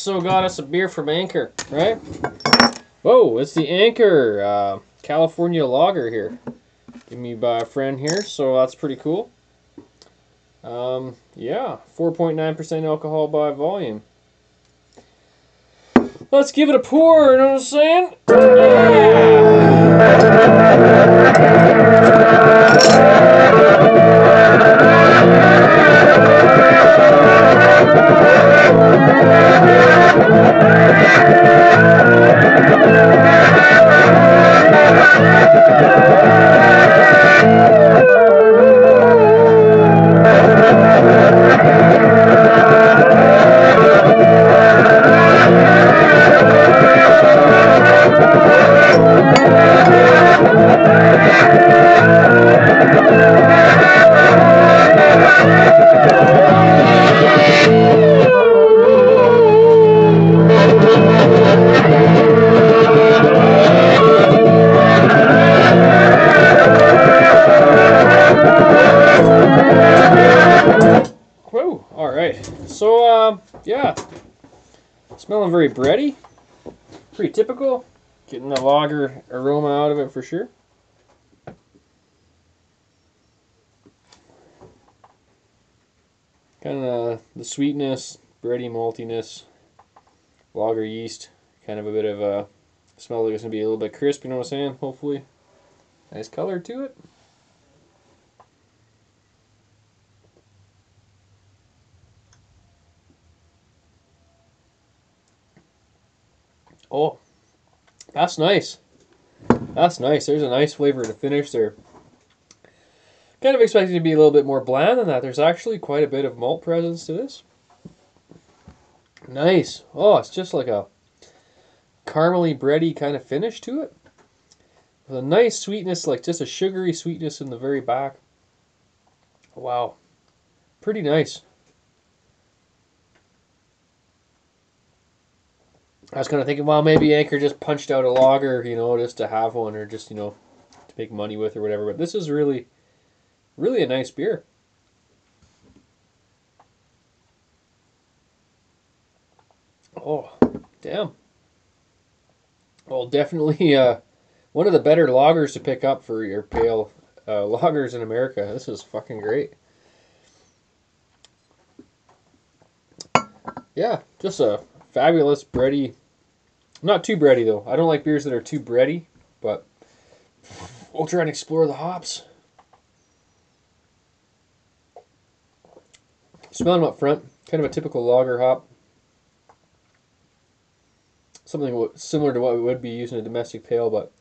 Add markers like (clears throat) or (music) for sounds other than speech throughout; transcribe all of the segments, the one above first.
So got us a beer from Anchor, right? Whoa, it's the Anchor uh, California Lager here. Given me by a friend here, so that's pretty cool. Um, yeah, 4.9% alcohol by volume. Let's give it a pour, you know what I'm saying? Whoa, alright. So, um, yeah. Smelling very bready. Pretty typical. Getting the lager aroma out of it for sure. Kind of the sweetness, bready maltiness, lager yeast. Kind of a bit of a smell like it's going to be a little bit crisp, you know what I'm saying? Hopefully. Nice color to it. Oh, that's nice. That's nice. There's a nice flavor to finish there. Kind of expecting to be a little bit more bland than that. There's actually quite a bit of malt presence to this. Nice. Oh, it's just like a caramely bready kind of finish to it. With a nice sweetness, like just a sugary sweetness in the very back. Wow. Pretty nice. I was kind of thinking, well, maybe Anchor just punched out a lager, you know, just to have one or just, you know, to make money with or whatever. But this is really, really a nice beer. Oh, damn. Well, definitely (laughs) uh, one of the better lagers to pick up for your pale uh, (laughs) lagers in America. This is fucking great. Yeah, just a fabulous bready not too bready though. I don't like beers that are too bready, but (laughs) we'll try and explore the hops. Smell them up front, kind of a typical lager hop. Something similar to what we would be using a domestic pale, but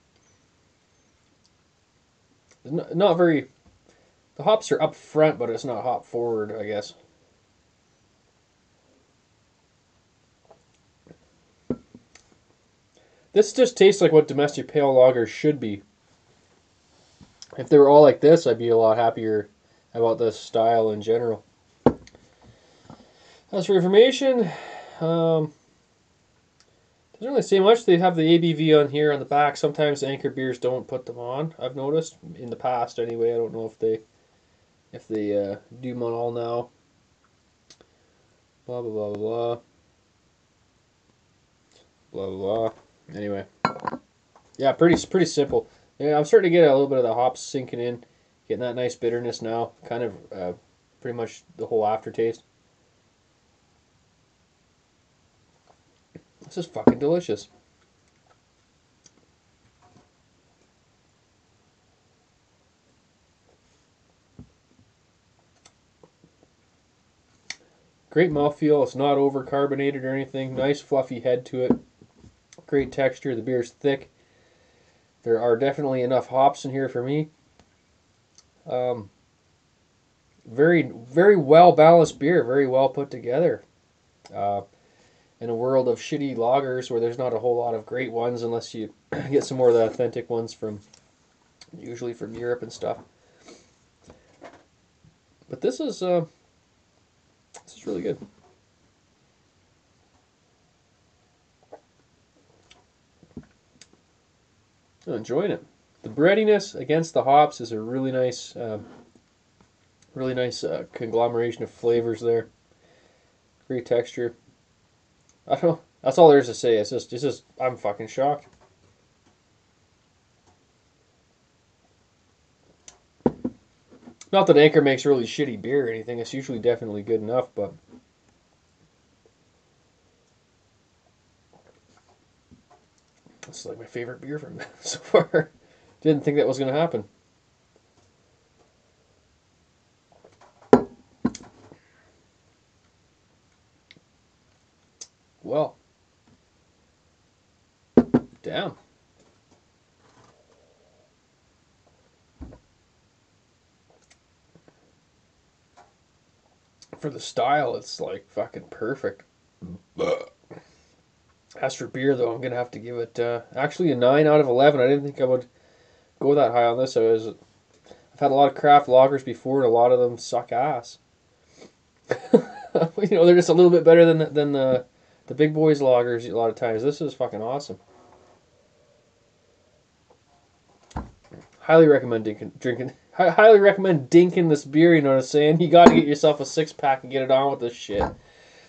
not very. The hops are up front, but it's not hop forward, I guess. This just tastes like what domestic pale lagers should be. If they were all like this, I'd be a lot happier about this style in general. As for information, um, doesn't really say much. They have the ABV on here on the back. Sometimes Anchor beers don't put them on. I've noticed in the past anyway. I don't know if they if they uh, do them on all now. Blah blah blah blah blah. Blah blah. Anyway, yeah, pretty pretty simple. Yeah, I'm starting to get a little bit of the hops sinking in, getting that nice bitterness now. Kind of uh, pretty much the whole aftertaste. This is fucking delicious. Great mouthfeel. It's not over carbonated or anything. Nice fluffy head to it. Great texture. The beer's thick. There are definitely enough hops in here for me. Um, very, very well balanced beer. Very well put together. Uh, in a world of shitty lagers where there's not a whole lot of great ones unless you (clears throat) get some more of the authentic ones from usually from Europe and stuff. But this is uh, this is really good. I'm enjoying it. The breadiness against the hops is a really nice, uh, really nice uh, conglomeration of flavors there. Great texture. I don't. That's all there is to say. It's just, it's just. I'm fucking shocked. Not that Anchor makes really shitty beer or anything. It's usually definitely good enough, but is like my favorite beer from them (laughs) so far. Didn't think that was going to happen. Well, damn. For the style, it's like fucking perfect. As for beer, though, I'm gonna have to give it uh, actually a nine out of eleven. I didn't think I would go that high on this. I was, I've had a lot of craft lagers before, and a lot of them suck ass. (laughs) you know, they're just a little bit better than than the the big boys lagers a lot of times. This is fucking awesome. Highly recommend drinking. (laughs) I highly recommend dinking this beer. You know what I'm saying? You got to get yourself a six pack and get it on with this shit.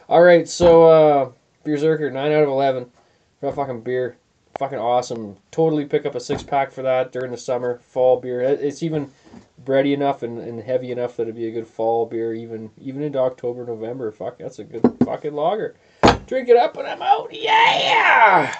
All right, so. uh Beerzerker, 9 out of 11. For that fucking beer. Fucking awesome. Totally pick up a six pack for that during the summer. Fall beer. It's even bready enough and, and heavy enough that it'd be a good fall beer even even into October, November. Fuck, that's a good fucking lager. Drink it up and I'm out. Yeah!